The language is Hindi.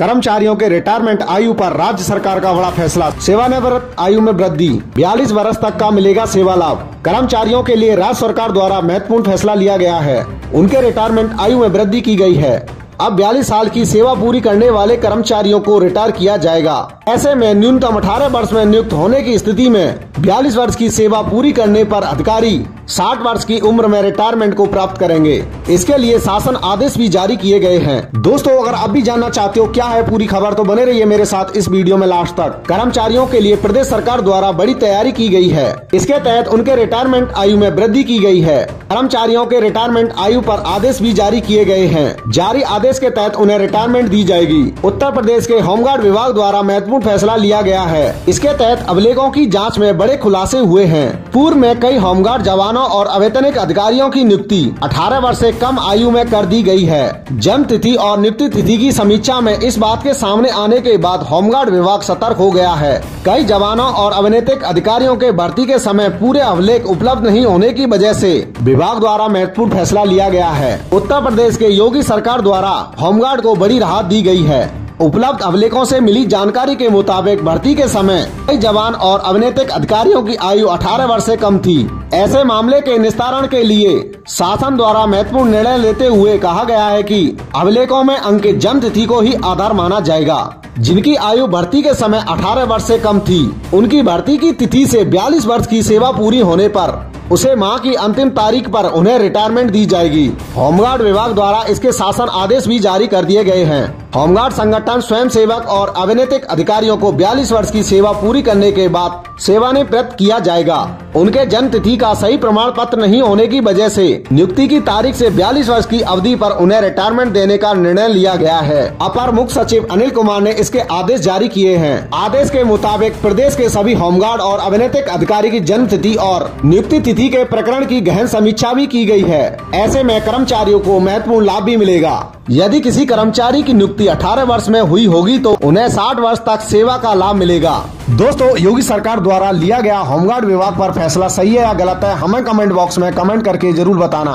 कर्मचारियों के रिटायरमेंट आयु पर राज्य सरकार का बड़ा फैसला। सेवानिवृत्त आयु में वृद्धि। बयालीस वर्ष तक का मिलेगा सेवा लाभ। कर्मचारियों के लिए राज्य सरकार द्वारा महत्वपूर्ण फैसला लिया गया है। उनके रिटायरमेंट आयु में वृद्धि की गई है। अब बयालीस साल की सेवा पूरी करने वाले कर्मचारियों को रिटायर किया जाएगा। ऐसे में न्यूनतम 18 वर्ष में नियुक्त होने की स्थिति में बयालीस वर्ष की सेवा पूरी करने पर अधिकारी 60 वर्ष की उम्र में रिटायरमेंट को प्राप्त करेंगे। इसके लिए शासन आदेश भी जारी किए गए हैं। दोस्तों, अगर आप भी जानना चाहते हो क्या है पूरी खबर तो बने रहिए मेरे साथ इस वीडियो में लास्ट तक। कर्मचारियों के लिए प्रदेश सरकार द्वारा बड़ी तैयारी की गई है। इसके तहत उनके रिटायरमेंट आयु में वृद्धि की गई है। कर्मचारियों के रिटायरमेंट आयु पर आदेश भी जारी किए गए हैं। जारी आदेश के तहत उन्हें रिटायरमेंट दी जाएगी। उत्तर प्रदेश के होमगार्ड विभाग द्वारा महत्वपूर्ण फैसला लिया गया है। इसके तहत अभिलेखों की जाँच में बड़े खुलासे हुए हैं। पूर्व में कई होमगार्ड जवानों जवानों और अवैतनिक अधिकारियों की नियुक्ति। 18 वर्ष से कम आयु में कर दी गई है। जन्म तिथि और नियुक्ति तिथि की समीक्षा में इस बात के सामने आने के बाद होमगार्ड विभाग सतर्क हो गया है। कई जवानों और अवैतनिक अधिकारियों के भर्ती के समय पूरे अभिलेख उपलब्ध नहीं होने की वजह ऐसी विभाग द्वारा महत्वपूर्ण फैसला लिया गया है। उत्तर प्रदेश के योगी सरकार द्वारा होमगार्ड को बड़ी राहत दी गई है। उपलब्ध अभिलेखों से मिली जानकारी के मुताबिक भर्ती के समय कई जवान और अभिनेतिक अधिकारियों की आयु 18 वर्ष से कम थी। ऐसे मामले के निस्तारण के लिए शासन द्वारा महत्वपूर्ण निर्णय लेते हुए कहा गया है कि अभिलेखों में अंकित जन्म तिथि को ही आधार माना जाएगा। जिनकी आयु भर्ती के समय 18 वर्ष से कम थी, उनकी भर्ती की तिथि से 42 वर्ष की सेवा पूरी होने पर उसे माह की अंतिम तारीख पर उन्हें रिटायरमेंट दी जाएगी। होमगार्ड विभाग द्वारा इसके शासन आदेश भी जारी कर दिए गए हैं। होमगार्ड संगठन स्वयं सेवक और अभिनेतिक अधिकारियों को 42 वर्ष की सेवा पूरी करने के बाद सेवानिवृत्त किया जाएगा। उनके जन्म तिथि का सही प्रमाण पत्र नहीं होने की वजह से नियुक्ति की तारीख से 42 वर्ष की अवधि पर उन्हें रिटायरमेंट देने का निर्णय लिया गया है। अपर मुख्य सचिव अनिल कुमार ने इसके आदेश जारी किए हैं। आदेश के मुताबिक प्रदेश के सभी होमगार्ड और अभिनेतिक अधिकारी की जन्म तिथि और नियुक्ति तिथि के प्रकरण की गहन समीक्षा भी की गई है। ऐसे में कर्मचारियों को महत्वपूर्ण लाभ भी मिलेगा। यदि किसी कर्मचारी की नियुक्ति 18 वर्ष में हुई होगी तो उन्हें 60 वर्ष तक सेवा का लाभ मिलेगा। दोस्तों, योगी सरकार द्वारा लिया गया होमगार्ड विभाग पर फैसला सही है या गलत है, हमें कमेंट बॉक्स में कमेंट करके ज़रूर बताना।